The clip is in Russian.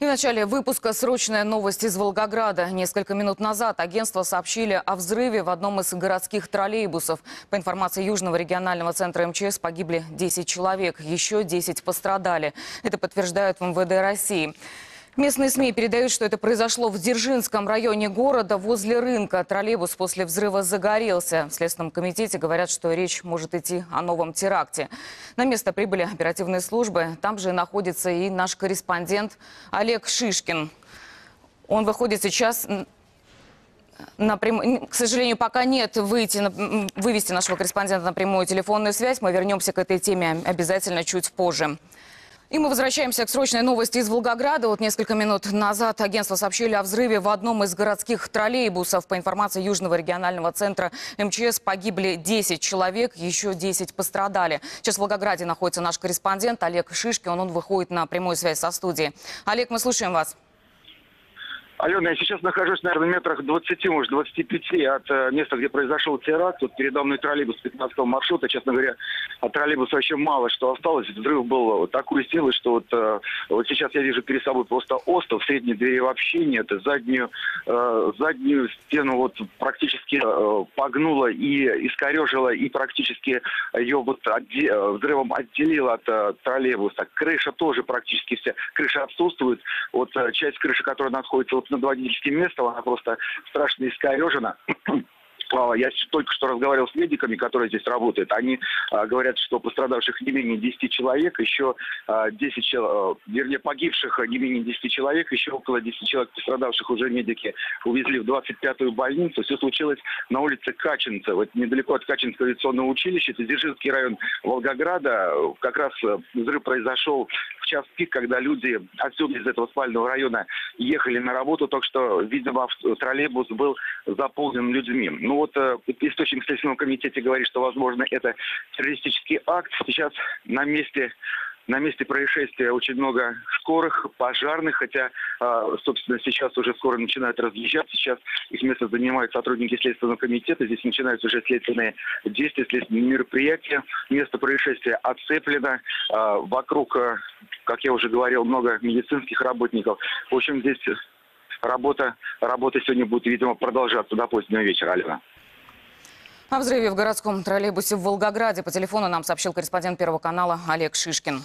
И в начале выпуска срочная новость из Волгограда. Несколько минут назад агентство сообщили о взрыве в одном из городских троллейбусов. По информации Южного регионального центра МЧС погибли 10 человек, еще 10 пострадали. Это подтверждают в МВД России. Местные СМИ передают, что это произошло в Дзержинском районе города возле рынка. Троллейбус после взрыва загорелся. В Следственном комитете говорят, что речь может идти о новом теракте. На место прибыли оперативные службы. Там же находится и наш корреспондент Олег Шишкин. Он выходит сейчас напрям... К сожалению, пока нет выйти на... вывести нашего корреспондента на прямую телефонную связь. Мы вернемся к этой теме обязательно чуть позже. И мы возвращаемся к срочной новости из Волгограда. Вот несколько минут назад агентство сообщили о взрыве в одном из городских троллейбусов. По информации Южного регионального центра МЧС погибли 10 человек, еще 10 пострадали. Сейчас в Волгограде находится наш корреспондент Олег Шишкин. Он, выходит на прямую связь со студией. Олег, мы слушаем вас. Алена, я сейчас нахожусь, наверное, метрах 20, может, 25 от э, места, где произошел теракт. Тут передо мной троллейбус 15 маршрута. Честно говоря, от троллейбуса вообще мало что осталось. Взрыв был такой силы, что вот, э, вот сейчас я вижу перед собой просто остров. Средней двери вообще нет. Заднюю, э, заднюю стену вот практически э, погнула и искорежила, и практически ее вот отде, э, взрывом отделила от троллейбуса. Крыша тоже практически вся. Крыша отсутствует. Вот часть крыши, которая находится вот над водительским местом, она просто страшно искорежена. А, я только что разговаривал с медиками, которые здесь работают. Они а, говорят, что пострадавших не менее 10 человек, еще а, 10 а, вернее, погибших не менее 10 человек, еще около 10 человек пострадавших уже медики увезли в 25-ю больницу. Все случилось на улице Качинца, вот недалеко от Качинского авиационного училища, это Дзержинский район Волгограда. Как раз э, взрыв произошел час пик, когда люди отсюда, из этого спального района, ехали на работу, так что, видимо, троллейбус был заполнен людьми. Ну, вот э, источник в Следственном комитете говорит, что, возможно, это террористический акт. Сейчас на месте на месте происшествия очень много скорых, пожарных, хотя, э, собственно, сейчас уже скоро начинают разъезжаться. Сейчас их место занимают сотрудники Следственного комитета. Здесь начинаются уже следственные действия, следственные мероприятия. Место происшествия оцеплено. Э, вокруг, э, как я уже говорил, много медицинских работников. В общем, здесь работа, работа сегодня будет, видимо, продолжаться до позднего вечера, Алина. О взрыве в городском троллейбусе в Волгограде по телефону нам сообщил корреспондент Первого канала Олег Шишкин.